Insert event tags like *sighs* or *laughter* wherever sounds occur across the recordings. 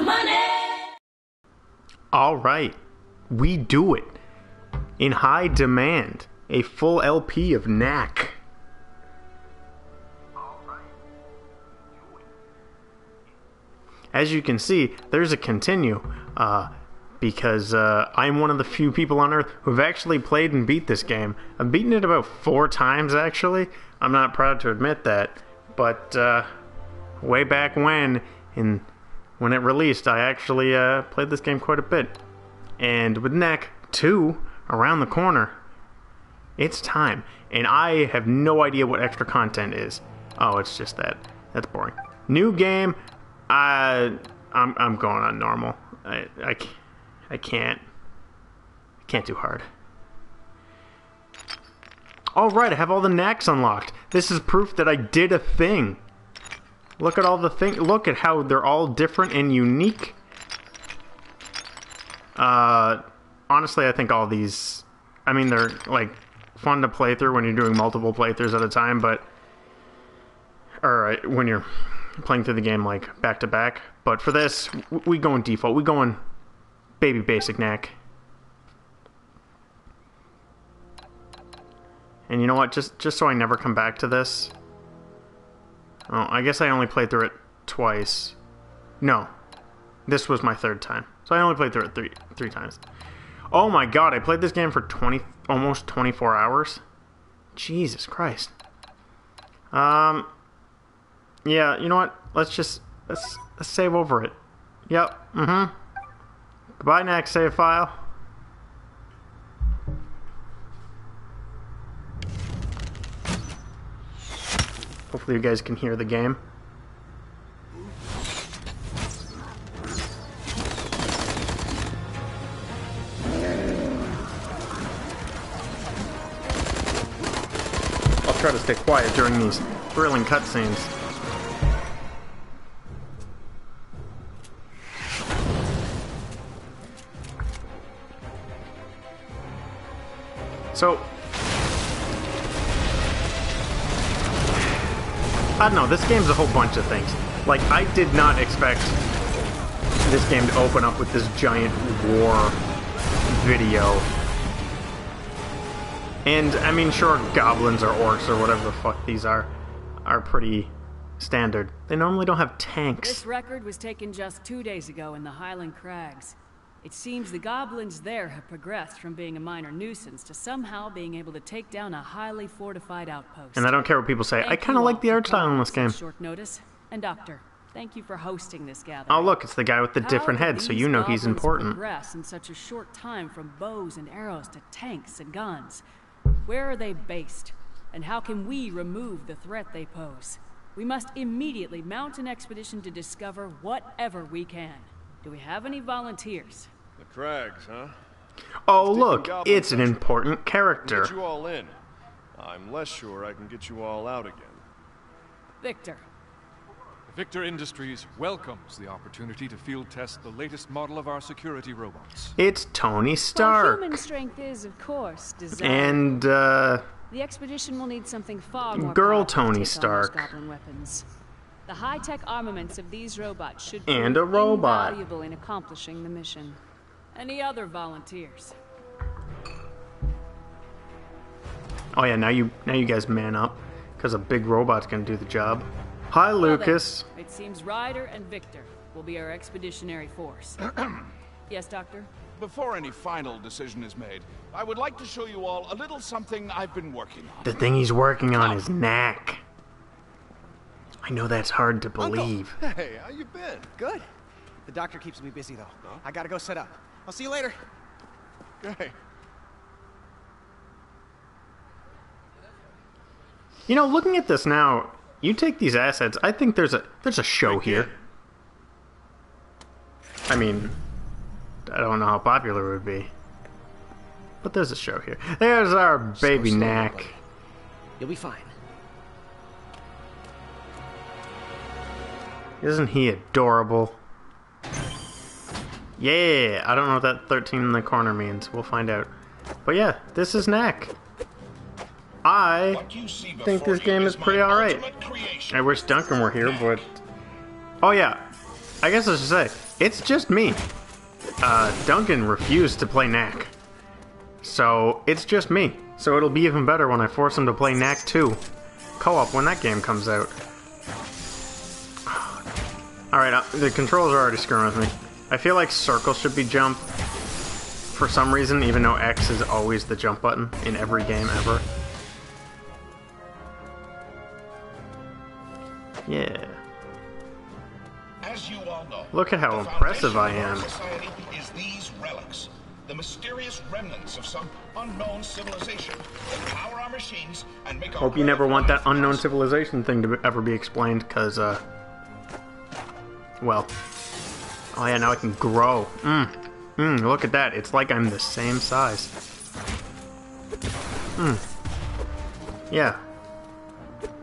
money. All right, we do it. In high demand, a full LP of Knack. As you can see, there's a continue, uh, because uh, I'm one of the few people on Earth who've actually played and beat this game. I've beaten it about four times, actually. I'm not proud to admit that, but uh, way back when, in when it released, I actually uh, played this game quite a bit. And with Knack 2 around the corner, it's time. And I have no idea what extra content is. Oh, it's just that. That's boring. New game. I, I'm, I'm going on normal. I, I, I can't. I can't do hard. All right, I have all the knacks unlocked. This is proof that I did a thing. Look at all the thing. Look at how they're all different and unique. Uh, honestly, I think all these. I mean, they're like fun to play through when you're doing multiple playthroughs at a time, but or uh, when you're playing through the game like back to back. But for this, we go in default. We go in baby basic knack. And you know what? Just just so I never come back to this. Oh, I guess I only played through it twice. No, this was my third time, so I only played through it three three times. Oh my god, I played this game for twenty almost twenty four hours. Jesus Christ. Um. Yeah, you know what? Let's just let's, let's save over it. Yep. Mm-hmm. Goodbye, next save file. Hopefully you guys can hear the game. I'll try to stay quiet during these thrilling cutscenes. So, I don't know. This game's a whole bunch of things. Like, I did not expect this game to open up with this giant war video. And, I mean, sure, goblins or orcs or whatever the fuck these are, are pretty standard. They normally don't have tanks. This record was taken just two days ago in the Highland Crags. It seems the goblins there have progressed from being a minor nuisance to somehow being able to take down a highly fortified outpost. And I don't care what people say. I kind of like the art style in this game. Short notice. And Doctor, thank you for hosting this gathering. Oh, look, it's the guy with the How different head, so you know he's important. Progress in such a short time from bows and arrows to tanks and guns. Where are they based? And how can we remove the threat they pose? We must immediately mount an expedition to discover whatever we can. Do we have any volunteers? The Crags, huh? Oh, Sticking look, it's an important character. Get you all in. I'm less sure I can get you all out again. Victor, Victor Industries welcomes the opportunity to field test the latest model of our security robots. It's Tony While Stark. human strength is, of course, desirable, And, uh, the expedition will need something far more Girl powerful to Tony take on those Stark. goblin weapons. The high-tech armaments of these robots should And prove a robot. invaluable in accomplishing the mission. any other volunteers? oh yeah, now you now you guys man up, because a big robot's gonna do the job. Hi, Well then, Lucas. it seems Ryder and Victor will be our expeditionary force. *clears throat* yes, Doctor? Before any final decision is made, I would like to show you all a little something I've been working on. The thing he's working on oh. is knack. I know that's hard to believe. Hey, how you been? Good. The doctor keeps me busy, though. I gotta go set up. I'll see you later. Hey, You know, looking at this now, you take these assets. I think there's a there's a show here. I mean, I don't know how popular it would be, but there's a show here. There's our baby slow, knack. buddy. You'll be fine. Isn't he adorable? Yeah, I don't know what that 13 in the corner means. We'll find out. But yeah, this is Knack. I What you see think this game is my pretty alright. I wish Duncan were here, but... Oh yeah, I guess I should say, it's just me. Uh, Duncan refused to play Knack. So, it's just me. So it'll be even better when I force him to play Knack 2 co-op when that game comes out. Alright, uh, the controls are already screwing with me. I feel like circle should be jump for some reason, even though X is always the jump button in every game ever. Yeah. As you all know, Look at how the impressive I am. Society is these relics, the mysterious remnants of some unknown civilization that power our machines and make Hope you never want that unknown civilization thing to ever be explained, because, uh... Well. Oh yeah, now I can grow. Mmm. Mmm, look at that. It's like I'm the same size. Mmm. Yeah.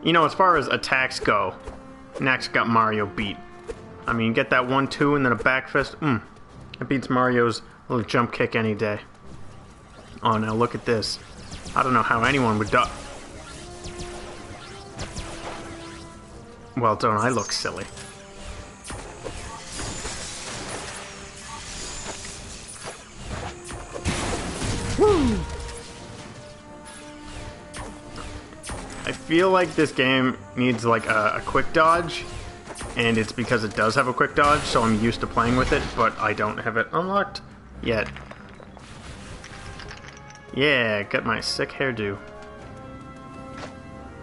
You know, as far as attacks go, Knack's got Mario beat. I mean, get that 1-2 and then a back fist. Mmm. It beats Mario's little jump kick any day. Oh, now look at this. I don't know how anyone would duck. Well, don't I look silly? Woo! I feel like this game needs like a, a quick dodge, and it's because it does have a quick dodge, so I'm used to playing with it, but I don't have it unlocked yet. Yeah, got my sick hairdo.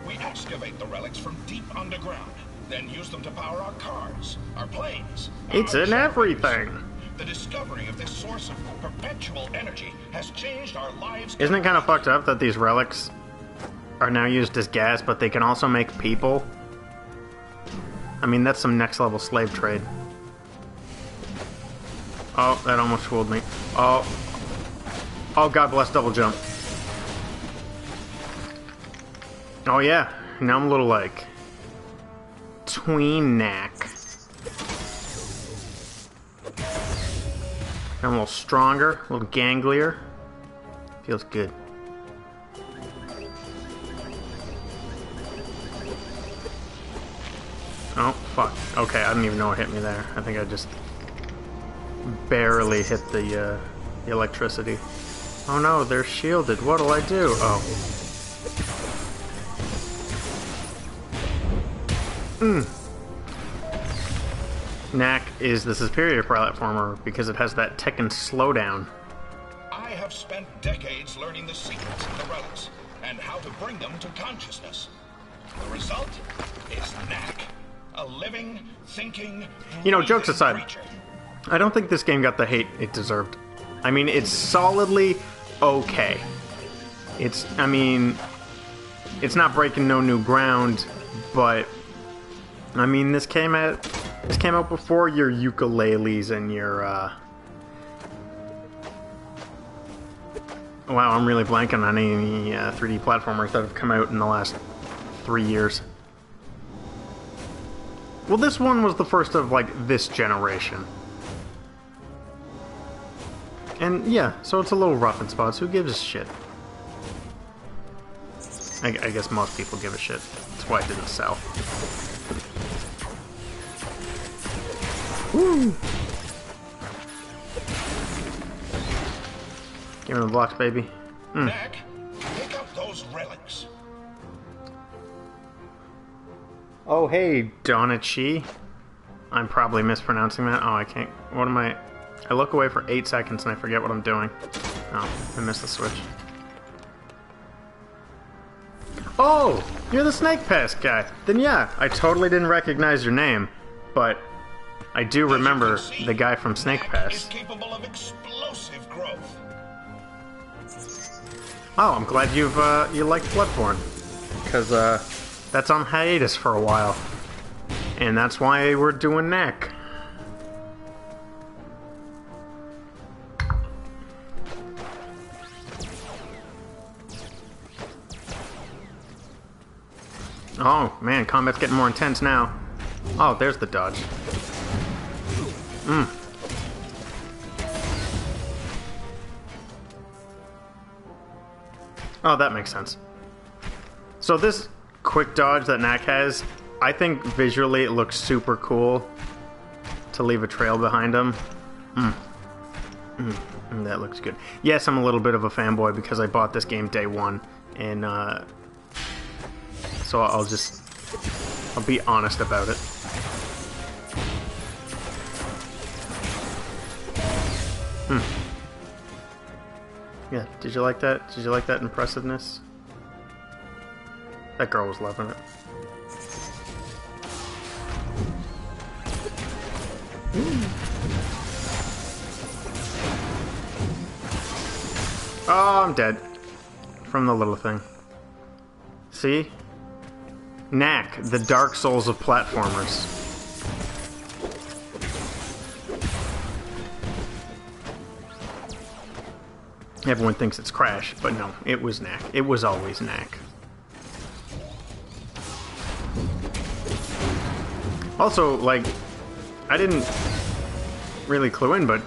We excavate the relics from deep underground, then use them to power our cars, our planes. It's in everything. The discovery of this source of perpetual energy has changed our lives. Isn't it kind of fucked up that these relics are now used as gas, but they can also make people? I mean, that's some next level slave trade. Oh, that almost fooled me. Oh. Oh, God bless double jump. Oh, yeah. Now I'm a little like. Tween knack. I'm a little stronger, a little ganglier. Feels good. Oh, fuck. Okay, I don't even know what hit me there. I think I just barely hit the, uh, the electricity. Oh no, they're shielded. What'll I do? Oh. Hmm. Knack is the superior platformer because it has that Tekken slowdown. I have spent decades learning the secrets of the relics and how to bring them to consciousness. The result is Knack, a living, thinking, You know, jokes aside, creature. I don't think this game got the hate it deserved. I mean, it's solidly okay. It's, I mean, it's not breaking no new ground, but I mean, this came out, this came out before your Yooka-Laylees and your. uh... Wow, I'm really blanking on any uh, 3D platformers that have come out in the last three years. Well, this one was the first of like this generation. And yeah, so it's a little rough in spots. Who gives a shit? I, I guess most people give a shit. That's why it didn't sell. Woo! Give me the blocks, baby. Hmm. Knack, pick up those relics. Oh, hey, Donichi. I'm probably mispronouncing that. Oh, I can't. What am I? I look away for eight seconds and I forget what I'm doing. Oh, I missed the switch. Oh, you're the Snake Pass guy. Then yeah, I totally didn't recognize your name, but I do remember As you can see, the guy from Snake Pass. is capable of explosive growth. Oh, I'm glad you've uh, you liked Bloodborne, because uh, that's on hiatus for a while, and that's why we're doing Knack. Oh man, combat's getting more intense now. Oh, there's the dodge. Mm. Oh, that makes sense. So this quick dodge that Knack has, I think visually it looks super cool to leave a trail behind him. Mm. Mm, that looks good. Yes, I'm a little bit of a fanboy because I bought this game day one, and uh, so I'll just I'll be honest about it. Hmm. Yeah, did you like that? Did you like that impressiveness? That girl was loving it. Oh, I'm dead. From the little thing. See? Knack, the Dark Souls of platformers. Everyone thinks it's Crash, but no, it was Knack. It was always Knack. Also, like, I didn't really clue in, but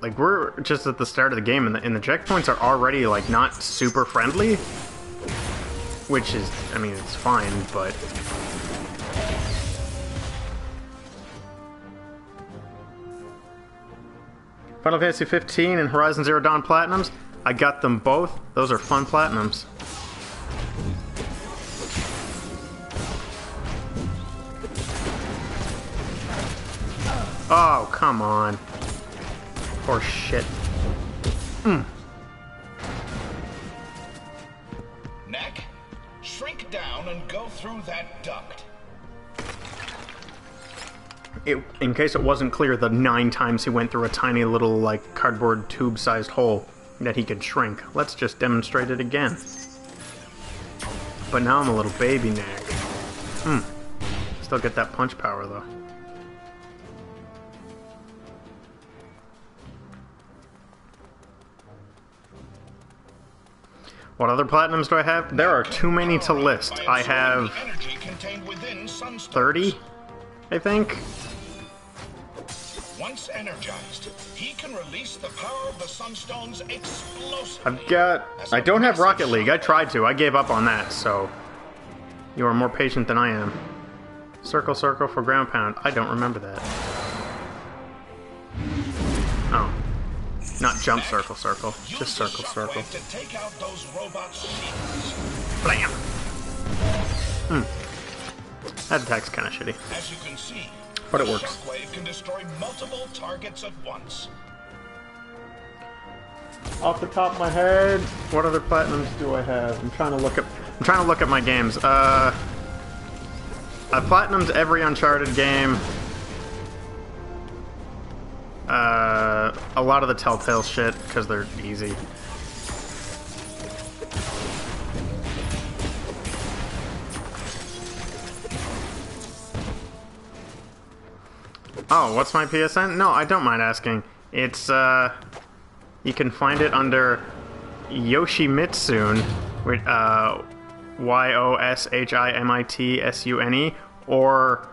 like we're just at the start of the game, and the, and the checkpoints are already like not super friendly, which is, I mean, it's fine, but Final Fantasy 15 and Horizon Zero Dawn Platinums. I got them both. Those are fun Platinums. Oh, come on. Poor shit. Mm. It, in case it wasn't clear, the nine times he went through a tiny little, like, cardboard tube-sized hole that he could shrink. Let's just demonstrate it again. But now I'm a little baby knack. Hmm. Still get that punch power, though. What other platinums do I have? There are too many to list. I have 30, I think. Once energized, he can release the power of the Sunstones explosively. I've got. I don't have Rocket League. I tried to. I gave up on that, so. You are more patient than I am. Circle, circle for ground pound. I don't remember that. Oh. Not jump circle, circle. Just circle, circle. Blam! Hmm. That attack's kind of shitty. As you can see, but it works. Shockwave can destroy multiple targets at once. Off the top of my head, what other platinums do I have? I'm trying to look at. I'm trying to look at my games. Uh, I platinumed every Uncharted game. Uh, a lot of the Telltale shit because they're easy. Oh, what's my PSN? No, I don't mind asking. It's, uh... You can find it under Yoshimitsune, uh, Y-O-S-H-I-M-I-T-S-U-N-E, or...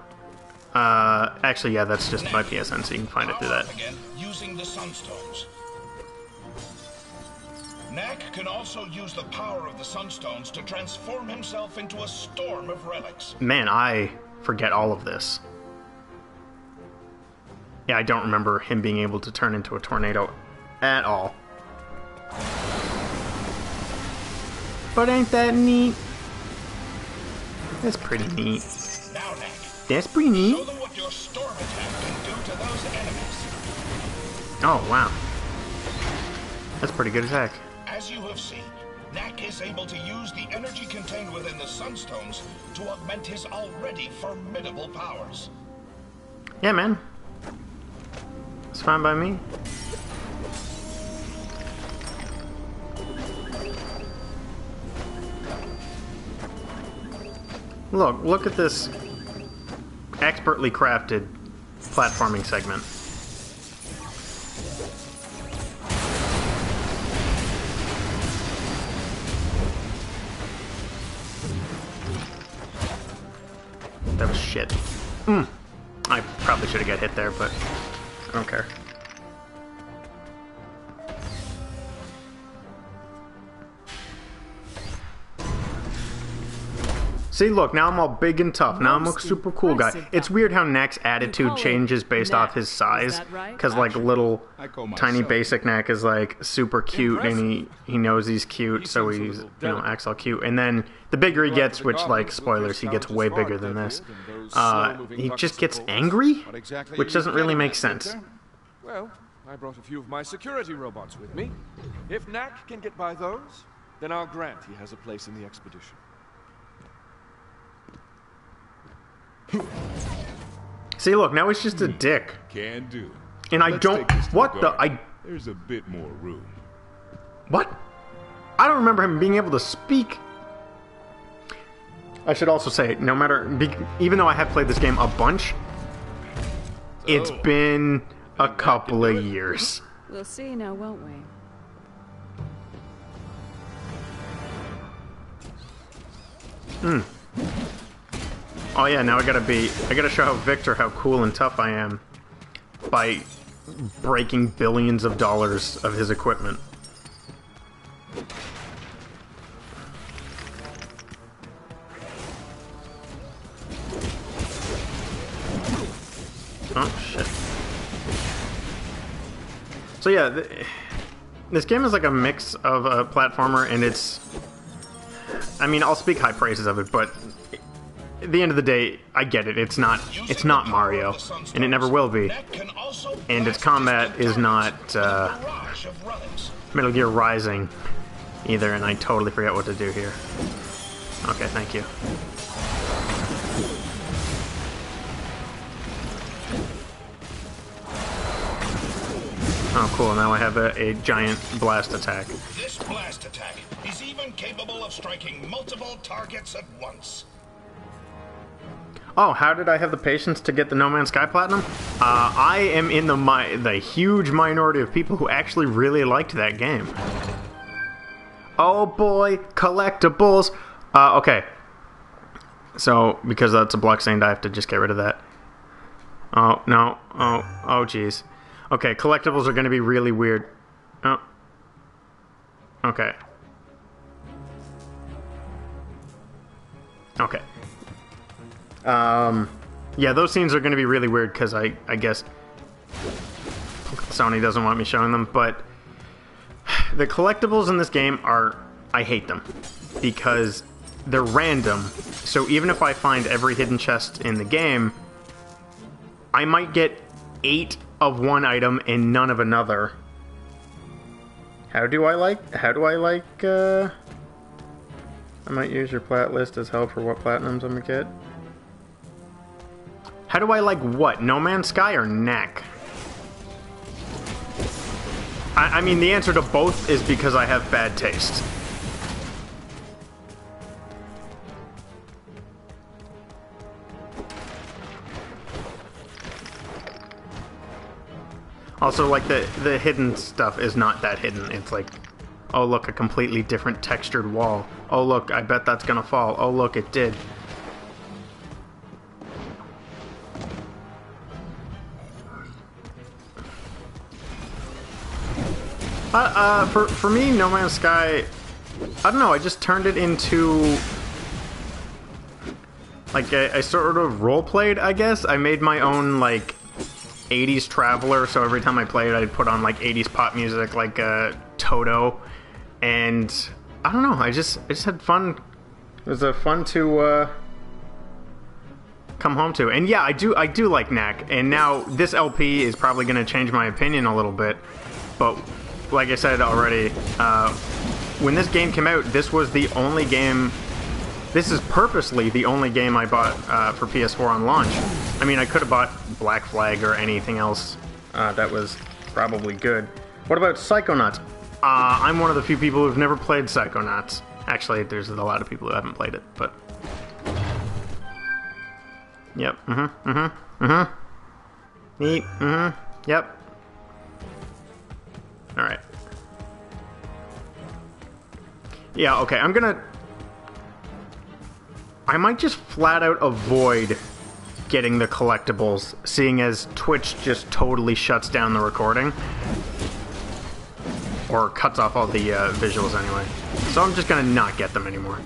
Uh, actually, yeah, that's just my PSN, so you can find it through that. Again, using the Sunstones. Knack can also use the power of the Sunstones to transform himself into a storm of relics. Man, I forget all of this. Yeah, I don't remember him being able to turn into a tornado at all. But ain't that neat? That's pretty neat. Now, That's pretty neat. show them what your storm attack can do to those enemies. Oh, wow. That's pretty good attack. As you have seen, Knack is able to use the energy contained within the Sunstones to augment his already formidable powers. Yeah, man. It's fine by me. Look, look at this expertly crafted platforming segment. That was shit. Mm. I probably should have got hit there, but I don't care. See, look, now I'm all big and tough. Now I'm a super cool guy. It's weird how Knack's attitude changes based Knack, off his is size. that right? Because, like, little tiny basic Knack is, like, super cute and he, he knows he's cute, He so seems he's, you know, acts all cute. And then the bigger he gets, which, like, spoilers, he gets way bigger than this. deadlier than those Uh, he just gets angry? Which doesn't really make sense. Well, I brought a few of my security robots with me. If Knack can get by those, then I'll grant he has a place in the expedition. See, look, now he's just a dick. Can do. And I Let's don't. take this to What the? garden. I. There's a bit more room. What? I don't remember him being able to speak. I should also say, no matter, even though I have played this game a bunch, it's So, been a couple of years. We'll see now, won't we? Hmm. Oh yeah, now I gotta be, I gotta show Victor how cool and tough I am by breaking billions of dollars of his equipment. Oh shit. So yeah, th- this game is like a mix of a platformer and it's I mean, I'll speak high praises of it, but at the end of the day, I get it. It's not it's not Mario, and it never will be. And its combat is not, uh. Metal Gear Rising either, and I totally forget what to do here. Okay, thank you. Oh, cool. Now I have a, a giant blast attack. This blast attack is even capable of striking multiple targets at once. Oh, how did I have the patience to get the No Man's Sky Platinum? Uh, I am in the mi- the huge minority of people who actually really liked that game. Oh boy, collectibles. Uh, okay. So, because that's a blockstained, I have to just get rid of that. Oh, no. Oh, oh, jeez. Okay, collectibles are going to be really weird. Oh. Okay. Okay. Um, yeah, those scenes are going to be really weird because I, I guess Sony doesn't want me showing them, but *sighs* the collectibles in this game are, I hate them because they're random. So even if I find every hidden chest in the game, I might get eight of one item and none of another. How do I like? How do I like? uh... I might use your plat list as help for what platinums I'm gonna get. How do I like what? No Man's Sky or Knack? I, I mean, the answer to both is because I have bad taste. Also, like the the hidden stuff is not that hidden. It's like, oh look, a completely different textured wall. Oh look, I bet that's gonna fall. Oh look, it did. Uh, uh, for for me, No Man's Sky, I don't know. I just turned it into like I, I sort of role played. I guess I made my own like 80s traveler. So every time I played, I'd put on like 80s pop music, like uh, Toto, and I don't know. I just I just had fun. It was uh, fun to uh, come home to. And yeah, I do I do like Knack. And now this LP is probably going to change my opinion a little bit, but like I said already, uh, when this game came out, this was the only game. This is purposely the only game I bought uh, for PS4 on launch. I mean, I could have bought Black Flag or anything else uh, that was probably good. What about Psychonauts? Uh, I'm one of the few people who've never played Psychonauts. Actually, there's a lot of people who haven't played it, but. Yep. Mm hmm. Mm hmm. Mm hmm. Neat. Mm hmm. Yep. Alright. Yeah, okay, I'm gonna... I might just flat out avoid getting the collectibles, seeing as Twitch just totally shuts down the recording. Or cuts off all the uh, visuals anyway. So I'm just gonna not get them anymore.